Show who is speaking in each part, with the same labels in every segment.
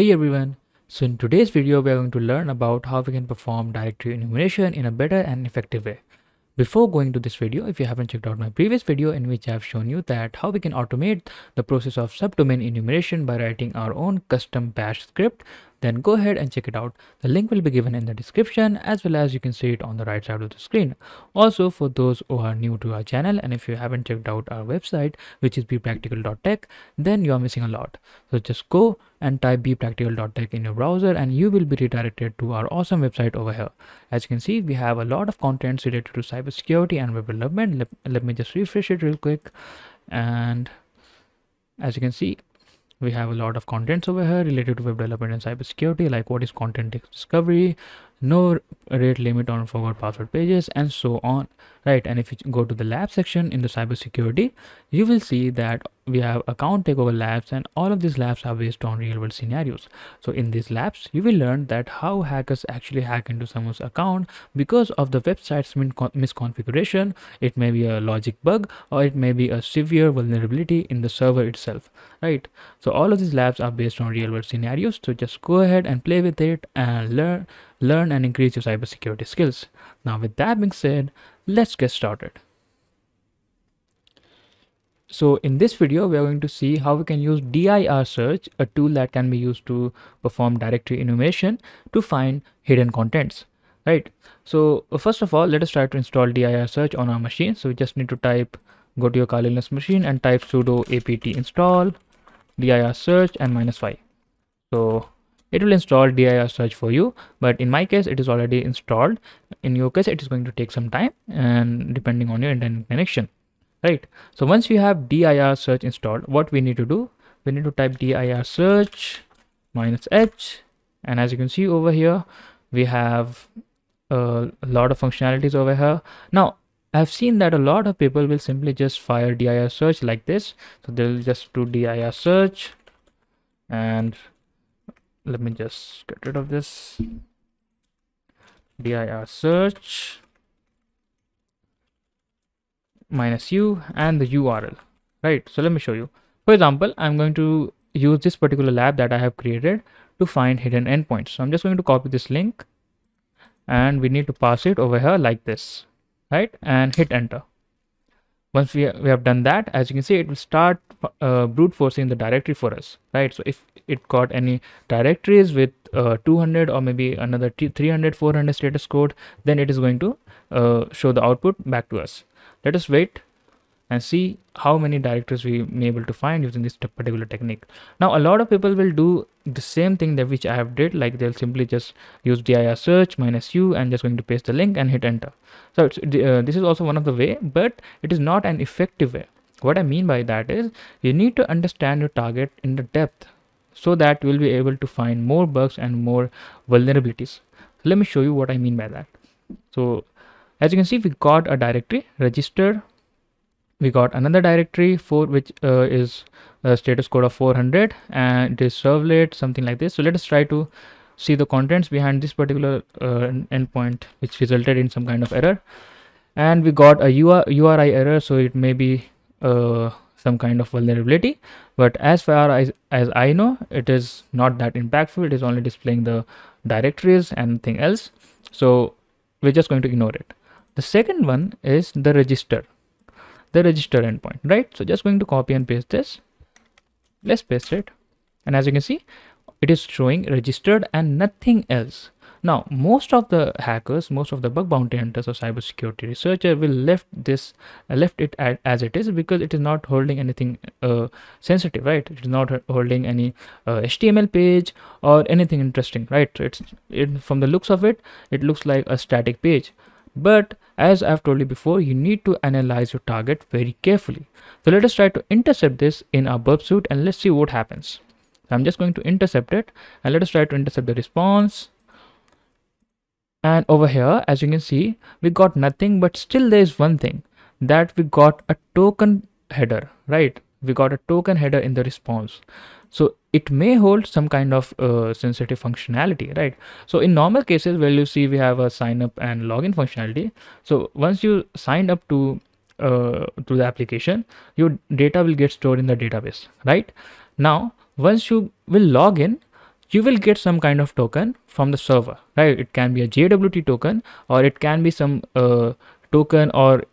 Speaker 1: Hey everyone! So in today's video we are going to learn about how we can perform directory enumeration in a better and effective way. Before going to this video, if you haven't checked out my previous video in which I have shown you that how we can automate the process of subdomain enumeration by writing our own custom bash script, then go ahead and check it out. The link will be given in the description as well as you can see it on the right side of the screen. Also for those who are new to our channel and if you haven't checked out our website which is bepractical.tech then you are missing a lot. So just go and type bepractical.tech in your browser and you will be redirected to our awesome website over here. As you can see we have a lot of contents related to cybersecurity and web development. Let, let me just refresh it real quick and as you can see we have a lot of contents over here related to web development and cybersecurity like what is content discovery no rate limit on forgot password pages and so on right? And if you go to the lab section in the cybersecurity you will see that we have account takeover labs and all of these labs are based on real world scenarios. So in these labs you will learn that how hackers actually hack into someone's account because of the website's misconfiguration. It may be a logic bug or it may be a severe vulnerability in the server itself right? So all of these labs are based on real world scenarios. So just go ahead and play with it and learn learn and increase your cybersecurity skills. Now with that being said, let's get started. So in this video, we are going to see how we can use dir search, a tool that can be used to perform directory enumeration to find hidden contents, right? So uh, first of all, let us try to install dir search on our machine. So we just need to type, go to your Kali Linux machine and type sudo apt install dir search and minus y. So it will install dir search for you but in my case it is already installed. In your case it is going to take some time and depending on your internet connection right? So once you have dir search installed what we need to do? We need to type dir search minus h. And as you can see over here we have a lot of functionalities over here. Now I've seen that a lot of people will simply just fire dir search like this. So they'll just do dir search and let me just get rid of this. Dir search. Minus u and the url right so let me show you. For example i'm going to use this particular lab that i have created to find hidden endpoints. So i'm just going to copy this link and we need to pass it over here like this. Right and hit enter once we, we have done that as you can see it will start uh, brute forcing the directory for us right so if it got any directories with uh, 200 or maybe another 300 400 status code then it is going to uh, show the output back to us let us wait and see how many directories we may able to find using this particular technique. Now, a lot of people will do the same thing that which I have did, like they'll simply just use dir search minus u and just going to paste the link and hit enter. So uh, this is also one of the way, but it is not an effective way. What I mean by that is you need to understand your target in the depth so that you will be able to find more bugs and more vulnerabilities. Let me show you what I mean by that. So as you can see, we got a directory registered we got another directory for which uh, is a status code of 400 and it is servlet something like this. So let us try to see the contents behind this particular uh, endpoint which resulted in some kind of error. And we got a URI error so it may be uh, some kind of vulnerability. But as far as, as I know it is not that impactful. It is only displaying the directories and nothing else. So we're just going to ignore it. The second one is the register the register endpoint, right? So just going to copy and paste this. Let's paste it. And as you can see, it is showing registered and nothing else. Now, most of the hackers, most of the bug bounty hunters or cybersecurity researcher will left this, uh, left it at, as it is because it is not holding anything uh, sensitive, right? It is not holding any uh, HTML page or anything interesting, right? So it's it, from the looks of it, it looks like a static page. But as I've told you before, you need to analyze your target very carefully. So let us try to intercept this in our burp suite and let's see what happens. I'm just going to intercept it and let us try to intercept the response. And over here, as you can see, we got nothing, but still there is one thing that we got a token header, right? We got a token header in the response so it may hold some kind of uh, sensitive functionality right? So in normal cases where you see we have a sign up and login functionality. So once you sign up to uh, to the application your data will get stored in the database right? Now once you will log in you will get some kind of token from the server right? It can be a jwt token or it can be some uh, token or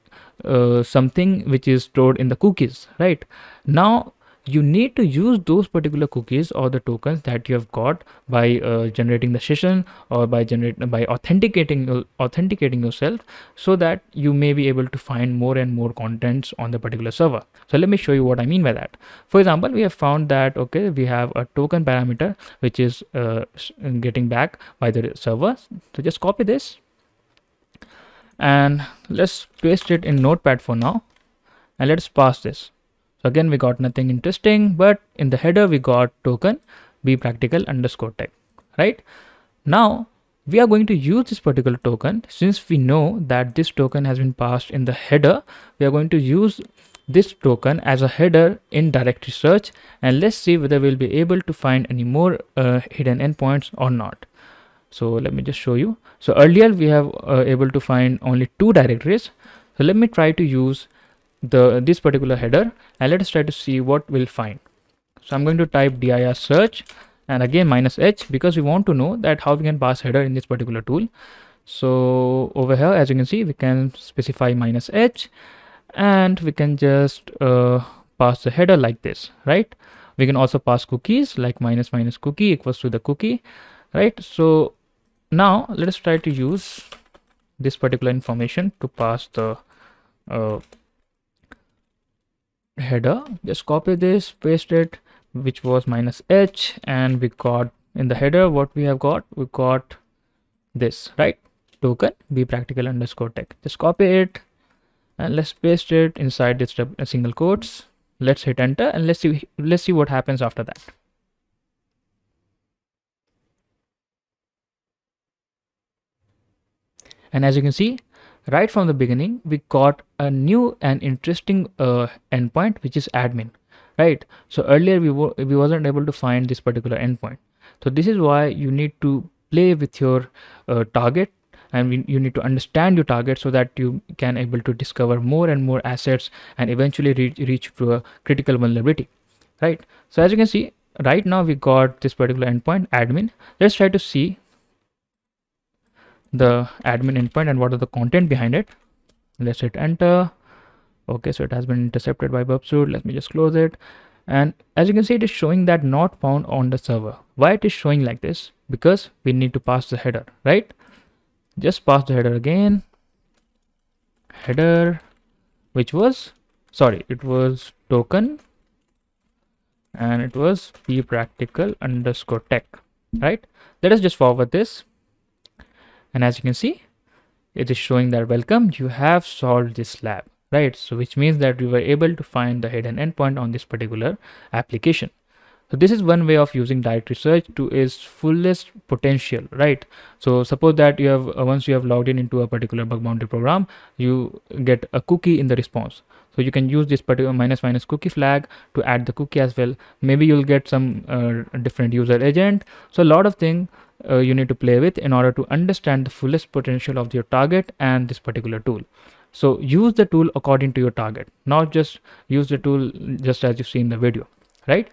Speaker 1: uh, something which is stored in the cookies right? Now you need to use those particular cookies or the tokens that you have got by uh, generating the session or by generating by authenticating authenticating yourself so that you may be able to find more and more contents on the particular server. So let me show you what i mean by that. For example we have found that okay we have a token parameter which is uh, getting back by the server. So just copy this and let's paste it in notepad for now and let's pass this again, we got nothing interesting, but in the header, we got token be practical underscore tech, right? Now we are going to use this particular token since we know that this token has been passed in the header. We are going to use this token as a header in directory search and let's see whether we'll be able to find any more uh, hidden endpoints or not. So let me just show you. So earlier we have uh, able to find only two directories. So let me try to use the this particular header and let us try to see what we'll find. So i'm going to type dir search and again minus h because we want to know that how we can pass header in this particular tool. So over here as you can see we can specify minus h and we can just uh, pass the header like this right? We can also pass cookies like minus minus cookie equals to the cookie right? So now let us try to use this particular information to pass the uh, header. Just copy this paste it which was minus h and we got in the header what we have got? We got this right? Token be practical underscore tech. Just copy it and let's paste it inside this single quotes. Let's hit enter and let's see let's see what happens after that. And as you can see right from the beginning we got a new and interesting uh, endpoint which is admin. Right? So earlier we were we wasn't able to find this particular endpoint. So this is why you need to play with your uh, target and we, you need to understand your target so that you can able to discover more and more assets and eventually reach, reach to a critical vulnerability. Right? So as you can see right now we got this particular endpoint admin. Let's try to see the admin endpoint and what are the content behind it. Let's hit enter. Okay so it has been intercepted by Burp Suite let me just close it. And as you can see it is showing that not found on the server. Why it is showing like this? Because we need to pass the header right? Just pass the header again. Header which was sorry it was token and it was be practical underscore tech right? Let us just forward this and as you can see it is showing that welcome you have solved this lab right? So which means that we were able to find the hidden endpoint on this particular application. So this is one way of using directory search to its fullest potential right? So suppose that you have uh, once you have logged in into a particular bug bounty program you get a cookie in the response. So you can use this particular minus minus cookie flag to add the cookie as well. Maybe you'll get some uh, different user agent. So a lot of things uh, you need to play with in order to understand the fullest potential of your target and this particular tool. So use the tool according to your target not just use the tool just as you see in the video right?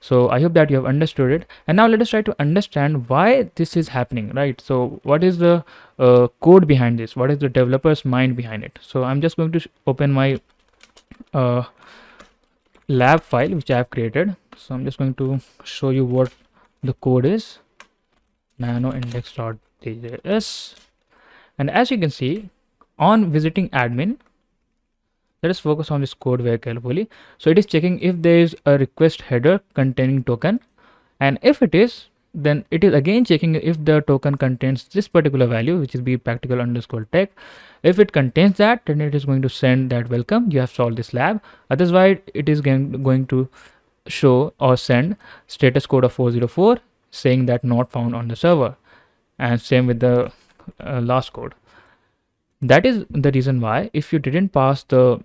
Speaker 1: So i hope that you have understood it. And now let us try to understand why this is happening right? So what is the uh, code behind this? What is the developer's mind behind it? So i'm just going to open my uh, lab file which i have created. So i'm just going to show you what the code is nano index.js and as you can see on visiting admin let us focus on this code very carefully. So it is checking if there is a request header containing token. And if it is then it is again checking if the token contains this particular value which is be practical underscore tech. If it contains that then it is going to send that welcome. You have solved this lab. Otherwise it is going, going to show or send status code of 404 saying that not found on the server. And same with the uh, last code. That is the reason why if you didn't pass the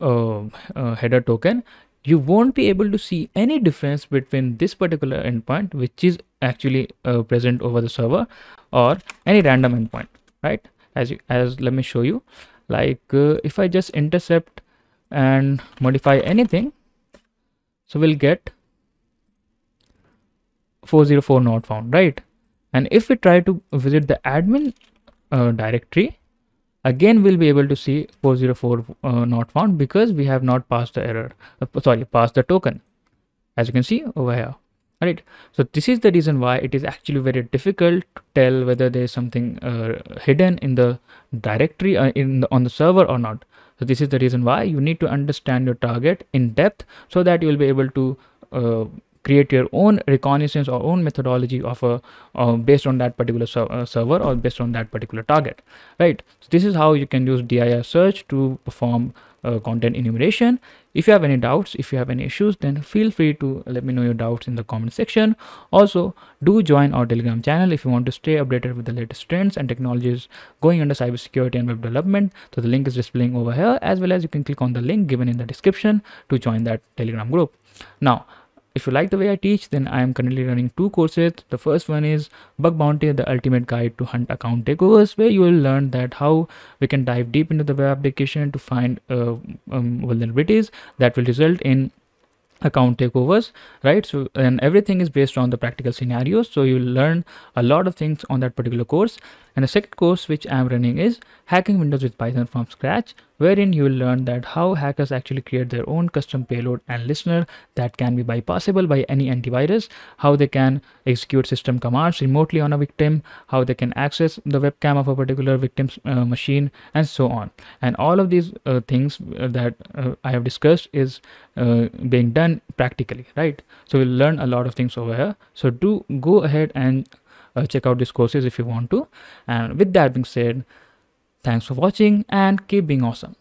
Speaker 1: uh, uh, header token you won't be able to see any difference between this particular endpoint which is actually uh, present over the server or any random endpoint right? As you as let me show you. Like uh, if i just intercept and modify anything so we'll get 404 not found right? And if we try to visit the admin uh, directory again we'll be able to see 404 uh, not found because we have not passed the error uh, sorry passed the token as you can see over here right? So this is the reason why it is actually very difficult to tell whether there is something uh, hidden in the directory uh, in the, on the server or not. So this is the reason why you need to understand your target in depth so that you will be able to uh, create your own reconnaissance or own methodology of a uh, based on that particular ser uh, server or based on that particular target right? So this is how you can use dir search to perform uh, content enumeration. If you have any doubts if you have any issues then feel free to let me know your doubts in the comment section. Also do join our telegram channel if you want to stay updated with the latest trends and technologies going under cybersecurity and web development. So the link is displaying over here as well as you can click on the link given in the description to join that telegram group. Now if you like the way I teach, then I am currently running two courses. The first one is Bug Bounty, the ultimate guide to hunt account takeovers, where you will learn that how we can dive deep into the web application to find uh, um, vulnerabilities that will result in account takeovers right? So and everything is based on the practical scenarios so you'll learn a lot of things on that particular course. And the second course which i am running is hacking windows with python from scratch wherein you will learn that how hackers actually create their own custom payload and listener that can be bypassable by any antivirus how they can execute system commands remotely on a victim how they can access the webcam of a particular victim's uh, machine and so on. And all of these uh, things uh, that uh, i have discussed is uh, being done practically right? So we'll learn a lot of things over here. So do go ahead and uh, check out these courses if you want to. And with that being said thanks for watching and keep being awesome